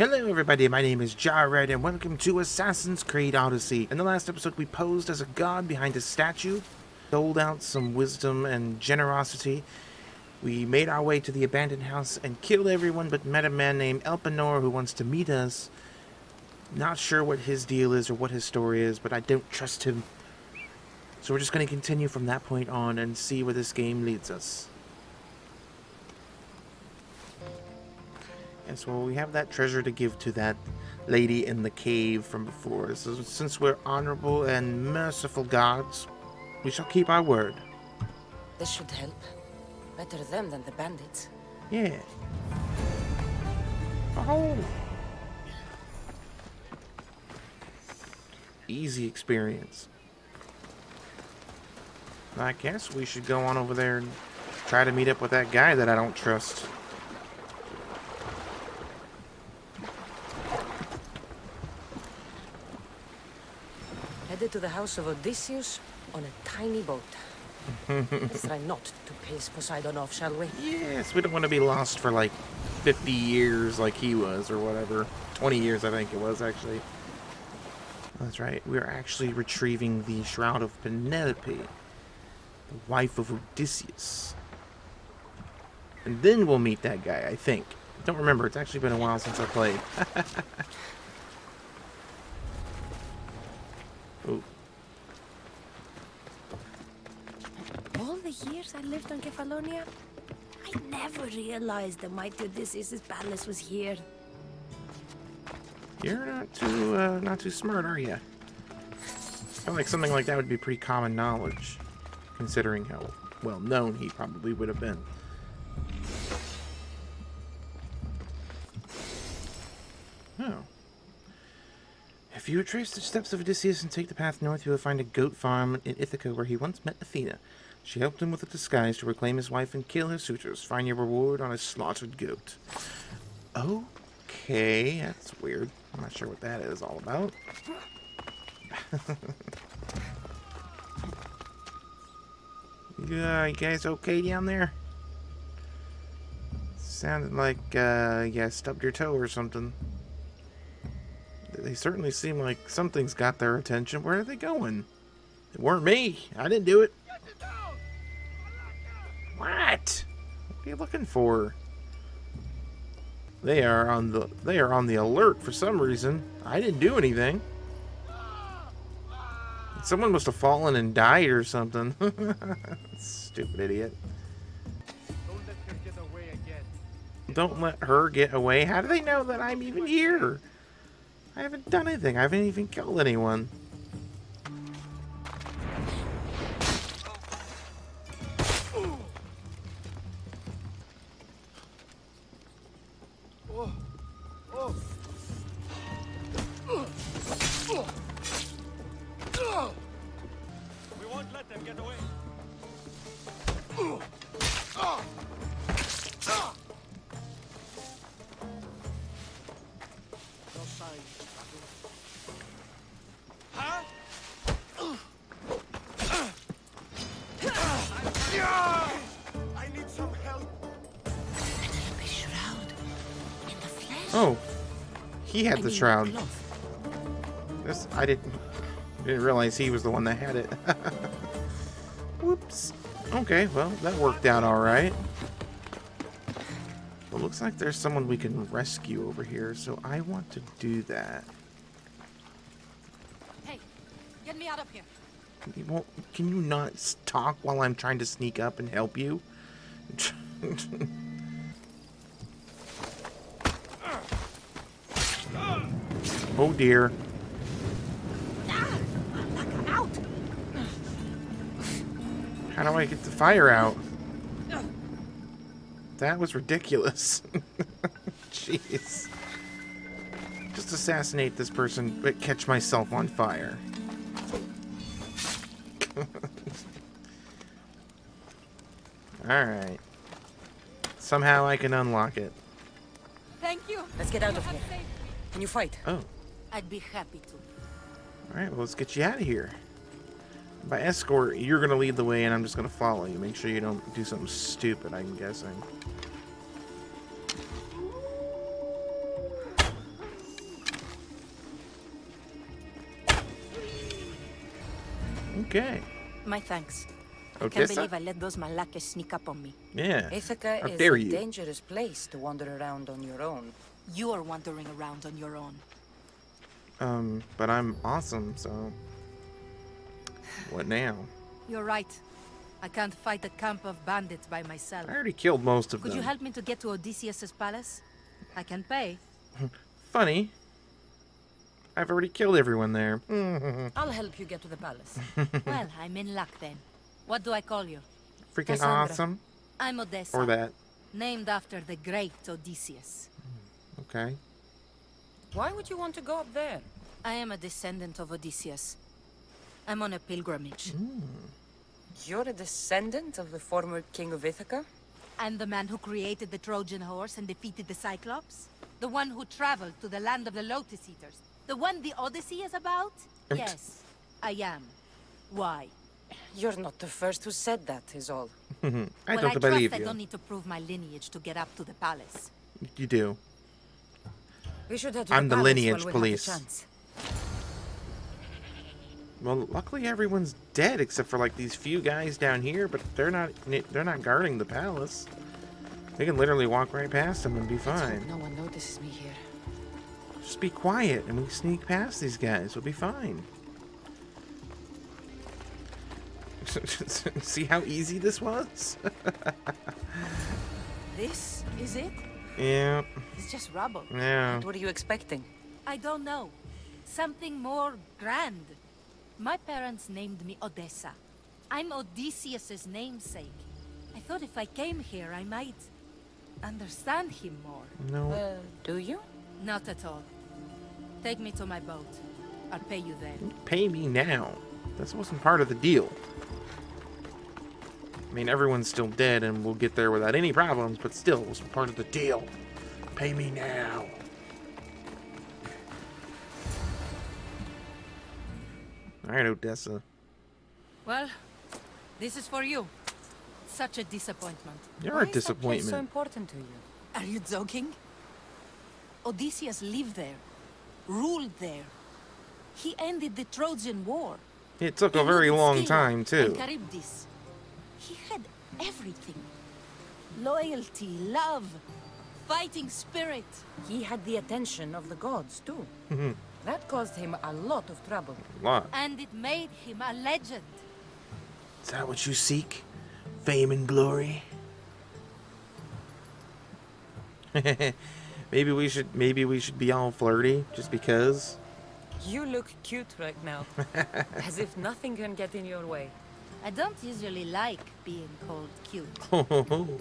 Hello everybody, my name is Jared and welcome to Assassin's Creed Odyssey. In the last episode we posed as a god behind a statue, doled out some wisdom and generosity. We made our way to the abandoned house and killed everyone but met a man named Elpenor who wants to meet us. Not sure what his deal is or what his story is, but I don't trust him. So we're just going to continue from that point on and see where this game leads us. And so we have that treasure to give to that lady in the cave from before. So since we're honorable and merciful gods, we shall keep our word. This should help. Better them than the bandits. Yeah. Oh. Easy experience. I guess we should go on over there and try to meet up with that guy that I don't trust. Headed to the house of Odysseus on a tiny boat. Let's try not to piss Poseidon off, shall we? Yes, we don't want to be lost for like 50 years like he was or whatever. 20 years, I think it was actually. That's right. We're actually retrieving the Shroud of Penelope, the wife of Odysseus. And then we'll meet that guy, I think. I don't remember. It's actually been a while since I played. oh, All the years I lived on Kefalonia, I never realized the mighty Odysseus' palace was here. you're not too uh, not too smart, are you? I feel like something like that would be pretty common knowledge, considering how well known he probably would have been. Oh. If you retrace the steps of Odysseus and take the path north, you will find a goat farm in Ithaca where he once met Athena. She helped him with a disguise to reclaim his wife and kill his suitors. Find your reward on a slaughtered goat. Okay, that's weird. I'm not sure what that is all about. yeah, you guys okay down there? Sounded like uh, you guys stubbed your toe or something. They certainly seem like something's got their attention. Where are they going? It weren't me. I didn't do it. What? What are you looking for? They are on the they are on the alert for some reason. I didn't do anything. Someone must have fallen and died or something. Stupid idiot. Don't let her get away again. Don't let her get away. How do they know that I'm even here? I haven't done anything. I haven't even killed anyone. He had I the shroud. This, I didn't didn't realize he was the one that had it. Whoops. Okay, well that worked out all right. It looks like there's someone we can rescue over here, so I want to do that. Hey, get me out of here. Won't, can you not talk while I'm trying to sneak up and help you? oh dear. How do I get the fire out? That was ridiculous. Jeez. Just assassinate this person, but catch myself on fire. Alright. Somehow I can unlock it. Thank you. Let's get out You of here. saved- Can you fight? Oh. I'd be happy to. Alright, well, let's get you out of here. By escort, you're gonna lead the way, and I'm just gonna follow you. Make sure you don't do something stupid. I'm guessing. Okay. My thanks. I can't believe I let those Malakas sneak up on me. Yeah. Ithaca How is a you. dangerous place to wander around on your own. You're wandering around on your own. Um, but I'm awesome, so. What now? You're right. I can't fight a camp of bandits by myself. I already killed most of Could them. Could you help me to get to Odysseus's palace? I can pay. Funny. I've already killed everyone there. I'll help you get to the palace. well, I'm in luck then. What do I call you? Freaking Kassandra. awesome. I'm Odessa. Or that. Named after the great Odysseus. Okay. Why would you want to go up there? I am a descendant of Odysseus. I'm on a pilgrimage. Hmm. You're a descendant of the former king of Ithaca? I'm the man who created the Trojan horse and defeated the Cyclops? The one who traveled to the land of the Lotus Eaters? The one the Odyssey is about? Yes, I am. Why? You're not the first who said that, is all. I well, don't I believe trust I don't need to prove my lineage to get up to the palace. You do. We should head to I'm the, lineage police. Have the chance. Well, luckily everyone's dead except for like these few guys down here, but they're not they're not guarding the palace. They can literally walk right past them and be fine. no one notices me here. Just be quiet and we sneak past these guys. We'll be fine. See how easy this was? This is it? Yeah, It's just rubble. yeah. What are you expecting? I don't know. Something more grand. My parents named me Odessa. I'm Odysseus's namesake. I thought if I came here, I might understand him more. No. Uh, do you? Not at all. Take me to my boat. I'll pay you then. Pay me now. This wasn't part of the deal. I mean, everyone's still dead and we'll get there without any problems, but still, it wasn't part of the deal. Pay me now. Alright, Odessa. Well, this is for you. Such a disappointment. You're Why a is that so important to you? Are you joking? Odysseus lived there, ruled there. He ended the Trojan War. It took a very long time, and too. Charybdis. He had everything. Loyalty, love, fighting spirit. He had the attention of the gods, too. Mm-hmm. that caused him a lot of trouble. Lot. And it made him a legend. Is that what you seek? Fame and glory? maybe we should maybe we should be all flirty just because. You look cute right now. As if nothing can get in your way. I don't usually like being called cute.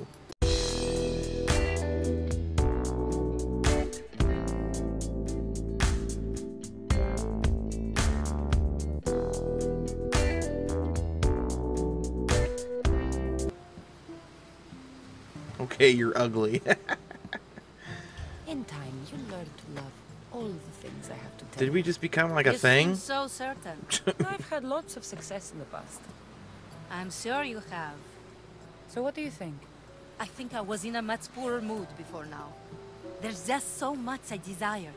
okay, you're ugly. In time, you'll learn to love all the things I have to tell Did we just become like a you thing? seem so certain. I've had lots of success in the past. I'm sure you have. So what do you think? I think I was in a much poorer mood before now. There's just so much I desire.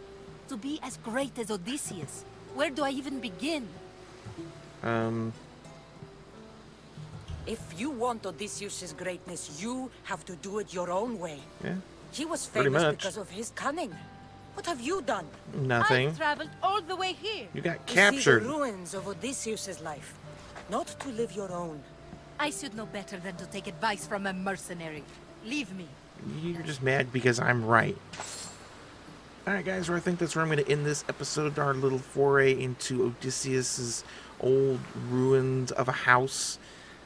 To be as great as Odysseus. Where do I even begin? Um, If you want Odysseus's greatness, you have to do it your own way. yeah, He was famous because of his cunning. What have you done? nothing. I've traveled all the way here. You got To captured. see the ruins of Odysseus' life. Not to live your own. I should know better than to take advice from a mercenary. Leave me. You're just mad because I'm right. Alright, guys, well, I think that's where I'm going to end this episode. Our little foray into Odysseus's old ruins of a house.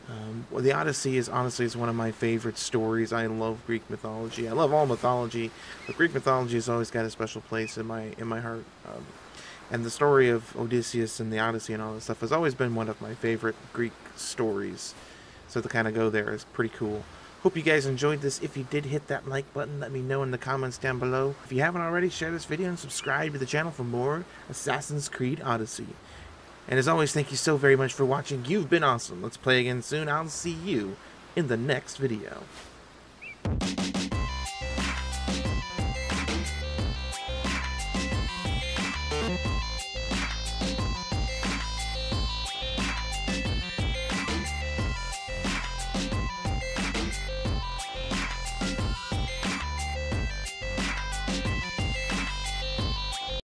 Um, well, the Odyssey is honestly is one of my favorite stories. I love Greek mythology. I love all mythology, but Greek mythology has always got a special place in my in my heart. Um, and the story of Odysseus and the Odyssey and all that stuff has always been one of my favorite Greek stories. So to kind of go there is pretty cool. Hope you guys enjoyed this. If you did, hit that like button. Let me know in the comments down below. If you haven't already, share this video and subscribe to the channel for more Assassin's Creed Odyssey. And as always, thank you so very much for watching. You've been awesome. Let's play again soon. I'll see you in the next video.